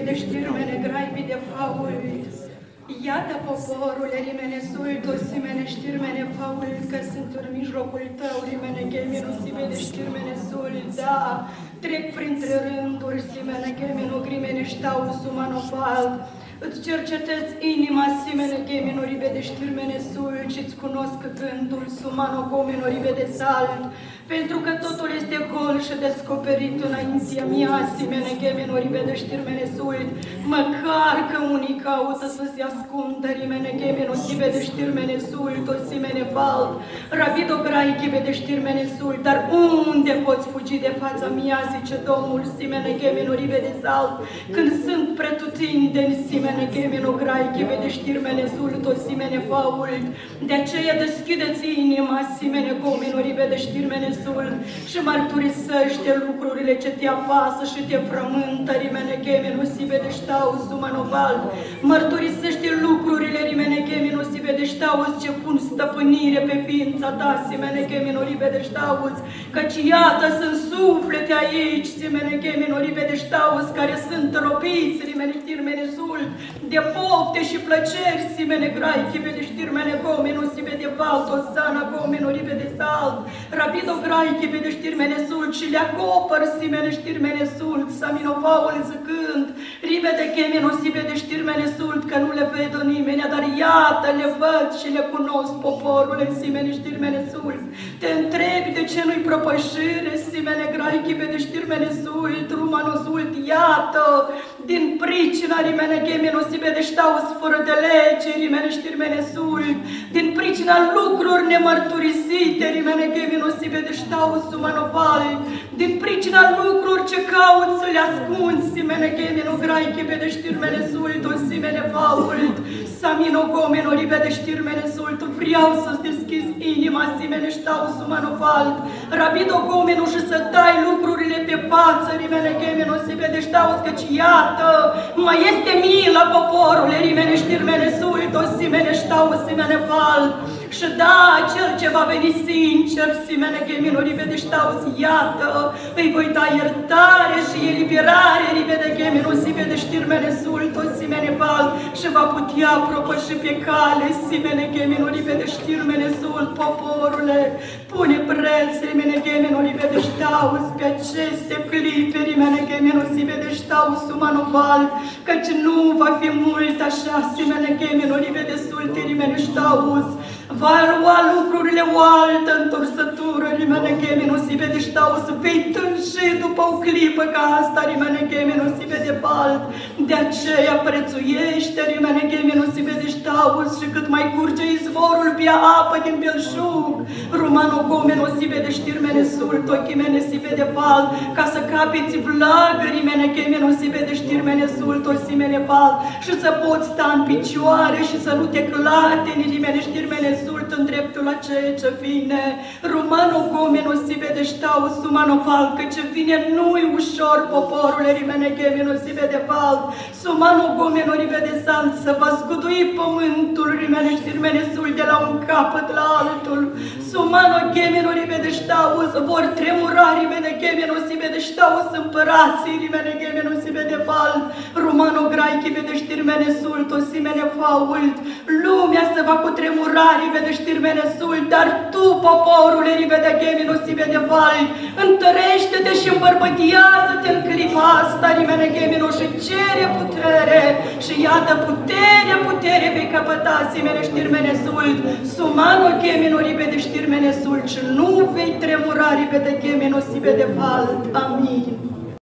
de știrmene graibi de faul. Iată poporul, rimene sult, o simene știrmene faul, că sunt în mijlocul tău, rimene geminu, simene știrmene sult, da, trec printre rânduri, simene geminu, grimene ștau, sumanofal, Îți cercetez inima, simene geminu, ribe de știrmene sult, și-ți cunosc gândul, sumano gominu, ribe de salt, pentru că totul este gol și descoperit înaintea mea, simene gemenu rivede știrmene suit, măcar că unii caută să se ascundă, rimene gemenu si vede știrmene suit, o simene falt, rapido graichi vede știrmene suit, dar unde poți fugi de fața mea, zice Domnul, simene gemenu rivede salt, când sunt pretutindeni, simene gemenu graichi vede știrmene suit, o simene fault, de aceea deschideți inima, simene gomenu rivede știrmene Iisul și mărturisește lucrurile ce te apasă și te frământă, rimene cheminu si vedeștau sumanoval. Mărturisește lucrurile, rimene cheminu si vedeștau ce pun stăpânire pe ființa ta, simene cheminu rivedeștau căci iată sunt suflete aici, simene cheminu rivedeștau care sunt robiți, rimene tirmene sult, de pofte și plăceri, simene grai, chivedeștirmene gominu, si vede valto, sana gominu, rivede salt, rapido graiche vede știrmene sult și le acopăr simene știrmene sult, saminovaul zicând, rivede chemino si vede știrmene sult, că nu le vede nimeni, dar iată, le văd și le cunosc poporul în simene știrmene sult. Te întrebi de ce nu-i propășire, simene graiche vede știrmene sult, rumano sult, iată, din pricina rimene chemino si vede ștaus fără de lege, rimene știrmene sult, din pricina lucruri nemărturisite, rimene chemino si vede stau sumanovale, din pricina lucruri ce caut să le ascund, simene chemino grai che vede știrmene sulto, simene fault, samino gomeno rivede știrmene sulto, vreau să-ți deschizi inima, simene stau sumanovalt, rabido gomeno și să dai lucrurile pe față, rimene chemino si vede stau, căci iată, mai este milă poporule, rimene știrmene sulto, simene stau, simene falt, și da, cel ce va veni sincer, simene che mi non rivede staus, iată, îi voi da iertare și eliberare, rivede che mi nu si vede știrmene sulto, simene val, și va putea propăși pe cale, simene che mi nu rivede știrmene sult, poporule, pune preț, rimene che mi nu rivede staus, pe aceste clipe, rimene che mi nu si vede staus, umano val, căci nu va fi mult așa, simene che mi nu rivede sult, rimene staus, va lua lucrurile o altă întorsătură, rimane chemi nu si vede stau să vei tânși după o clipă ca asta, rimane chemi nu si vede balt. De aceea prețuiește, rimane chemi nu si vede stau și cât mai curge izvorul pe apă din belșug, rumano gome nu si vede știrmene sult, ochii mene si vede balt, ca să capiți vlagă, rimane chemi nu si vede știrmene sult, o simene balt, și să poți sta în picioare și să nu te clateni, rimene știrmene sult în dreptul la ceea ce vine. Romano gomeno si vede stau sumano fal, că ce vine nu-i ușor poporule rimene gemeno si vede fal. Sumano gomeno rivede sal, să vă zgudui pământul rimene știrmene sul de la un capăt la altul. Sumano gemeno rivede stau, vor tremura rimene gemeno si vede stau, împărații rimene gemeno si vede fal. Romano grai chi vede știrmene sulto si mene fault. Lumea se va cutremura rivede știrmene sult, dar tu, poporule, rivede gemino si vede val, întărește-te și îmbărbătiază-te în clipa asta, rimene gemino, și cere putere, și iată putere, putere vei căpăta, simene știrmene sult, sumano gemino rivede știrmene sult, și nu vei tremura, rivede gemino si vede val. Amin.